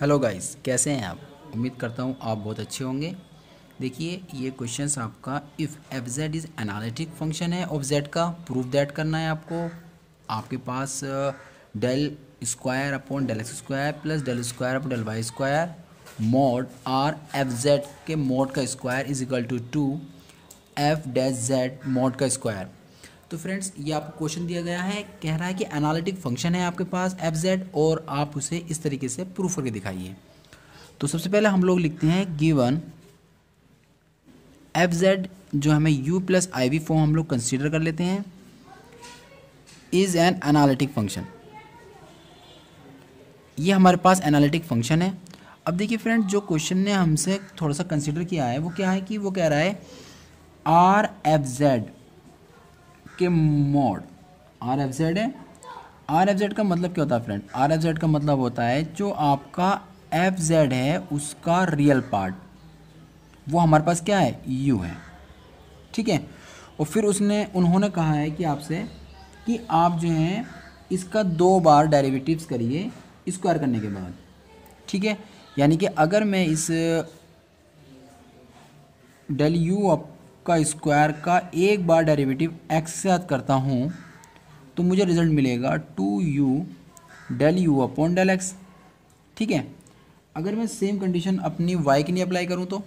Hello guys कैसे हैं आप? उम्मीद करता हूँ आप बहुत अच्छे होंगे। देखिए, ये क्वेश्चंस आपका if f z is analytic function है ऑफ़ जेड का प्रूफ दैट करना है आपको। आपके पास del square upon del x square plus del square upon del y square mod r f z के मोड का square is equal to two f dash z mod का square तो friends ये आपको क्वेश्चन दिया गया है, कह रहा है कि एनालिटिक फ़ंक्शन है आपके पास एफ़ जेड और आप उसे इस तरीके से प्रूफ करके दिखाइए। तो सबसे पहले हम लोग लिखते हैं गिवन एफ़ जेड जो हमें u plus i v form हम लोग कंसिडर कर लेते हैं इज़ एन एनालिटिक फ़ंक्शन ये हमारे पास एनालिटिक फ़ंक्शन है। अब देखिए फ्रेंड जो क्वेश्चन ने हमसे थोड़ा सा कंसिडर किया है, वो क्या है कि वो कह रहा है आर एफ़ जेड के मोड आर एफ़ जेड है। आर एफ़ जेड का मतलब क्या होता है फ्रेंड आर एफ़ जेड का मतलब होता है जो आपका एफ़ जेड है, उसका रियल पार्ट वो हमारे पास क्या है? यू है। ठीक है? और फिर उसने, उन्होंने कहा है कि आपसे कि आप जो हैं, इसका दो बार डेरिवेटिव्स करिए स्क्वायर करने के बाद। ठीक है? यानी कि अगर मैं इस डेल यू का स्क्वायर का एक बार डेरिवेटिव एक्स के साथ करता हूँ तो मुझे रिज़ल्ट मिलेगा two u del u upon del x. ठीक है? अगर मैं सेम कंडीशन अपनी वाई के लिए अप्लाई करूँ तो?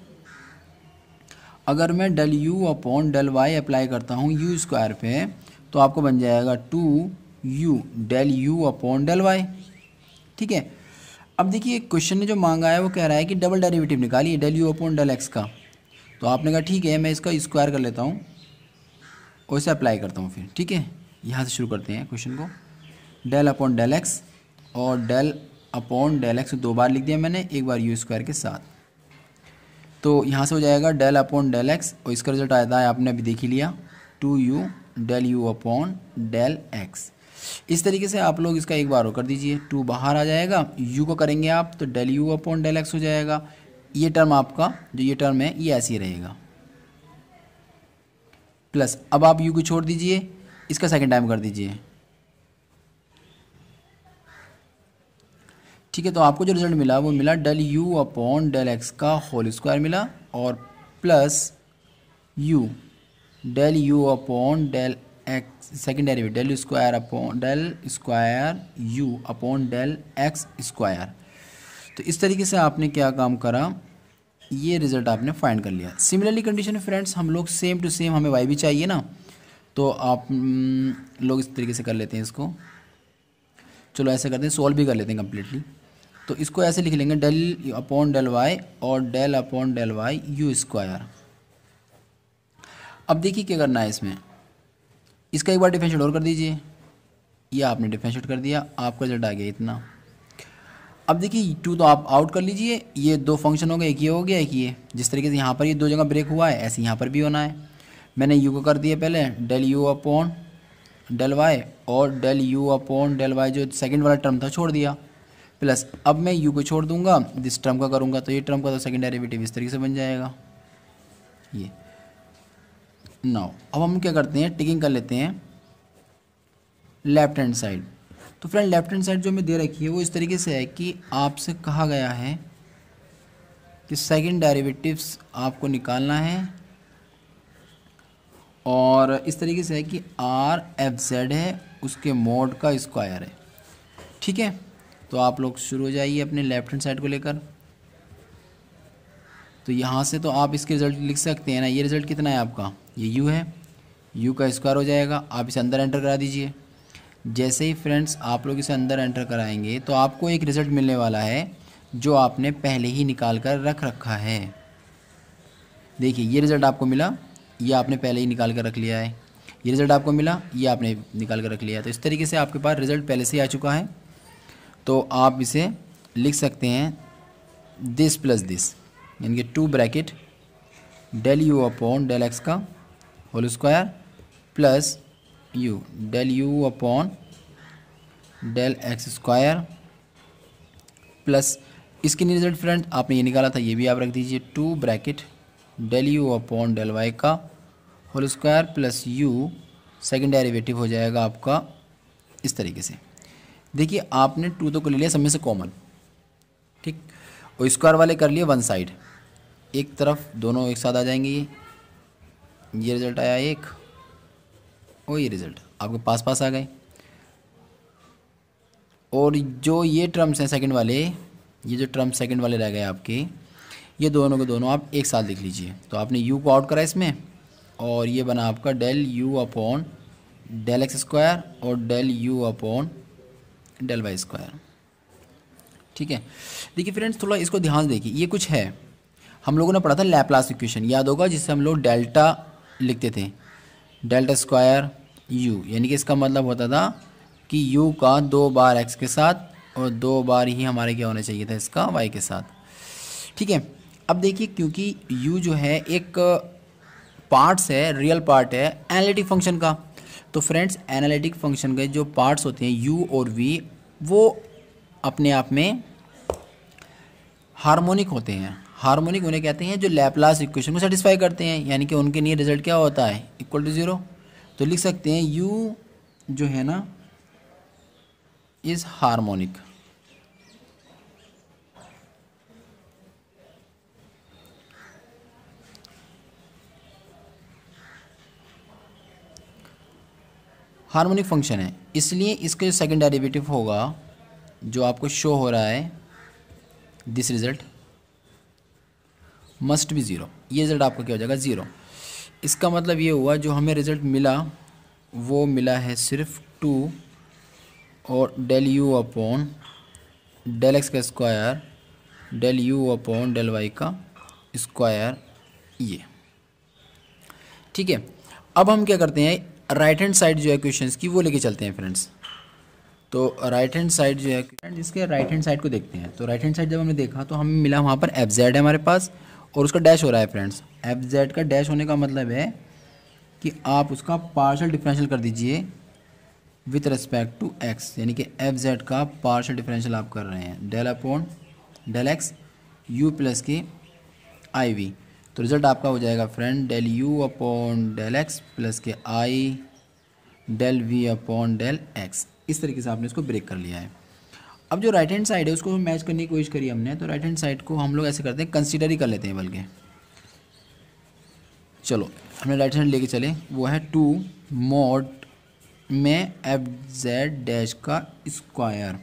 अगर मैं del u upon del y apply करता हूँ यू स्क्वायर पे तो आपको बन जाएगा two u del u upon del y ठीक है? अब देखिए, क्वेश्चन ने जो मांगा है, वो कह रहा है कि डबल डेरिवेटिव निकालिए, del u upon del x का। तो आपने कहा, ठीक है, मैं इसका स्क्वायर कर लेता हूँ और इसे अप्लाई करता हूँ फिर। ठीक है? यहाँ से शुरू करते हैं क्वेश्चन को। डेल अपॉन डेल एक्स और डेल अपॉन डेल एक्स दो बार लिख दिया मैंने, एक बार यू स्क्वायर के साथ। तो यहाँ से हो जाएगा डेल अपॉन डेल एक्स और इसका रिज़ल्ट आया था आपने अभी देख ही लिया two u del u upon del x इस तरीके से आप लोग इसका एक बार और कर दीजिए। टू बाहर आ जाएगा यू को करेंगे आप तो del u upon del x हो जाएगा। ये टर्म आपका, जो ये टर्म है, ये ऐसे ही रहेगा। प्लस अब आप यू को छोड़ दीजिए, इसका सेकेंड टाइम कर दीजिए। ठीक है तो आपको जो रिज़ल्ट मिला, वो मिला del u upon del x का होल स्क्वायर मिला, और plus u del u upon del x second derivative del square upon del square u upon del x square तो इस तरीके से आपने क्या काम करा? ये रिज़ल्ट आपने फाइंड कर लिया। सिमिलरली कंडीशन फ्रेंड्स हम लोग सेम टू सेम हमें वाई भी चाहिए ना? तो आप लोग इस तरीके से कर लेते हैं इसको। चलो ऐसे करते हैं सॉल्व भी कर लेते हैं कम्प्लीटली तो इसको ऐसे लिख लेंगे डेल अपॉन डेल वाई और del upon del y u square अब देखिए क्या करना है इसमें। इसका एक बार डिफरेंशिएट और कर दीजिए। ये आपने डिफरेंशिएट कर दिया, आपका रिज़ल्ट आ गया इतना। अब देखिए टू तो आप आउट कर लीजिए। ये दो फ़ंक्शन हो गए, एक ये हो गया, एक ये। जिस तरीके से यहाँ पर ये दो जगह ब्रेक हुआ है, ऐसे यहाँ पर भी होना है। मैंने यू को कर दिया पहले del u upon del y और del u upon del y जो सेकंड वाला टर्म था, छोड़ दिया। प्लस अब मैं यू को छोड़ दूँगा दिस टर्म का करूँगा तो ये टर्म का तो सेकेंड डेरिवेटिव इस तरीके से बन जाएगा। ये। नाउ अब हम क्या करते हैं टिकिंग कर लेते हैं लेफ़्ट हैंड साइड तो फ्रेंड लेफ़्ट हैंड साइड जो हमें दे रखी है, वो इस तरीके से है कि आपसे कहा गया है कि सेकंड डेरिवेटिव्स आपको निकालना है और इस तरीके से है कि आर एफ़ जेड है, उसके मोड का स्क्वायर है। ठीक है? तो आप लोग शुरू हो जाइए अपने लेफ़्ट हैंड साइड को लेकर। तो यहाँ से तो आप इसके रिज़ल्ट लिख सकते हैं ना। ये रिज़ल्ट कितना है आपका? ये यू है। यू का स्क्वायर हो जाएगा। आप इसे अंदर एंटर करा दीजिए। जैसे ही फ्रेंड्स आप लोग इसे अंदर एंटर कराएँगे तो आपको एक रिज़ल्ट मिलने वाला है, जो आपने पहले ही निकाल कर रख रखा है। देखिए, ये रिज़ल्ट आपको मिला, ये आपने पहले ही निकाल कर रख लिया है। ये रिज़ल्ट आपको मिला, ये आपने निकाल कर रख लिया है। तो इस तरीके से आपके पास रिज़ल्ट पहले से ही आ चुका है। तो आप इसे लिख सकते हैं दिस प्लस दिस यानी कि two bracket del u upon del x का whole square plus u del u upon del x square plus इसके रिज़ल्ट फ्रेंड आपने ये निकाला था, ये भी आप रख दीजिए two bracket del u upon del y का whole square plus u second derivative हो जाएगा आपका इस तरीके से। देखिए, आपने टू तो को ले लिया सब में से कॉमन ठीक? और स्क्वायर वाले कर लिए वन साइड एक तरफ़ दोनों एक साथ आ जाएँगे, ये रिज़ल्ट आया एक और ये रिज़ल्ट आपके पास पास आ गए। और जो ये टर्म्स हैं सेकंड वाले, ये जो टर्म सेकंड वाले रह गए आपके, ये दोनों के दोनों आप एक साथ लिख लीजिए। तो आपने यू को आउट करा इसमें, और ये बना आपका del u upon del x square और del u upon del y square ठीक है? देखिए फ्रेंड्स थोड़ा इसको ध्यान देखिए। ये कुछ है। हम लोगों ने पढ़ा था लैपलास इक्वेशन याद होगा जिससे हम लोग डेल्टा लिखते थे। डेल्टा स्क्वायर यू, यानी कि इसका मतलब होता था कि यू का दो बार एक्स के साथ और दो बार ही हमारे क्या होना चाहिए था इसका वाई के साथ। ठीक है, अब देखिए क्योंकि यू जो है एक पार्ट्स है रियल पार्ट है एनालिटिक फ़ंक्शन का। तो फ्रेंड्स एनालिटिक फ़ंक्शन के जो पार्ट्स होते हैं यू और वी वो अपने आप में हार्मोनिक होते हैं। हार्मोनिक उन्हें कहते हैं जो लैपलास इक्वेशन को सेटिस्फाई करते हैं, यानी कि उनके लिए रिज़ल्ट क्या होता है? इक्वल टू ज़ीरो तो लिख सकते हैं यू जो है ना इज़ हार्मोनिक हार्मोनिक फ़ंक्शन है। इसलिए इसका जो सेकेंड डेरिवेटिव होगा, जो आपको शो हो रहा है this result must be zero. ये रिज़ल्ट आपका क्या हो जाएगा? ज़ीरो। इसका मतलब ये हुआ, जो हमें रिज़ल्ट मिला, वो मिला है सिर्फ़ टू और del u upon del x का square, del u upon del y का स्क्वायर ये। ठीक है? अब हम क्या करते हैं? राइट हैंड साइड जो है क्वेश्चन की, वो लेके चलते हैं फ्रेंड्स तो राइट हैंड साइड जो है फ्रेंड्स इसके राइट हैंड साइड को देखते हैं। तो राइट हैंड साइड जब हमने देखा तो हमें मिला वहाँ पर एफ़ जेड है हमारे पास और उसका डैश हो रहा है फ्रेंड्स एफ़ जेड का डैश होने का मतलब है कि आप उसका पार्शल डिफरेंशियल कर दीजिए विथ रिस्पेक्ट टू एक्स यानी कि एफ़ जेड का पार्शल डिफरेंशियल आप कर रहे हैं. Del upon del x u plus के आई वी तो रिज़ल्ट आपका हो जाएगा friend del u upon del x plus के i del v upon del x इस तरीके से आपने इसको ब्रेक कर लिया है. अब जो राइट हैंड साइड है, उसको मैच करने की कोशिश करी हमने तो राइट हैंड साइड को हम लोग ऐसे करते हैं कंसिडर ही कर लेते हैं बल्कि। चलो, हमने राइट हैंड लेके चले, वो है टू मोड में एफ़ जेड डैश का स्क्वायर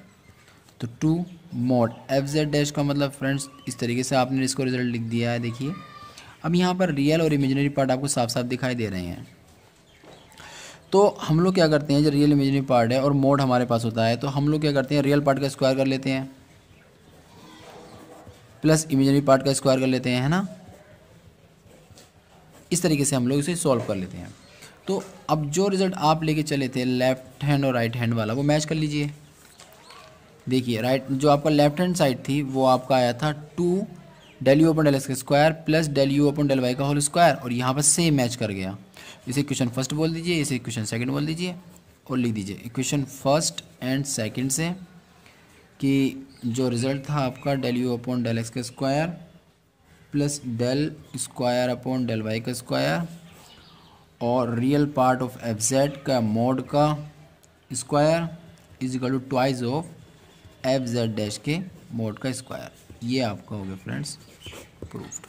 तो two mod f z dash का मतलब फ्रेंड्स इस तरीके से आपने इसको रिज़ल्ट लिख दिया है, देखिए। अब यहाँ पर रियल और इमेजिनरी पार्ट आपको साफ़ साफ़ दिखाई दे रहे हैं। तो हम लोग क्या करते हैं, जो रियल इमेजिनरी पार्ट है और मोड हमारे पास होता है तो हम लोग क्या करते हैं रियल पार्ट का स्क्वायर कर लेते हैं। प्लस इमेजिनरी पार्ट का स्क्वायर कर लेते हैं, है ना? इस तरीके से हम लोग इसे सॉल्व कर लेते हैं। तो अब जो रिज़ल्ट आप लेके चले थे लेफ़्ट हैंड और राइट हैंड वाला, वो मैच कर लीजिए। देखिए राइट जो आपका लेफ़्ट हैंड साइड थी, वो आपका आया था two del u upon del x का square plus del u upon del y का होल स्क्वायर, और यहाँ पर सेम मैच कर गया। इसे क्वेश्चन फ़र्स्ट बोल दीजिए, इसे क्वेश्चन सेकंड बोल दीजिए, और लिख दीजिए। इक्वेशन फ़र्स्ट एंड सेकंड से कि जो रिज़ल्ट था आपका del u upon del x का square plus del square upon del y का स्क्वायर, और real part of f z का मोड का square is equal to twice of f z dash के मोड का स्क्वायर। ये आपका हो गया फ्रेंड्स proved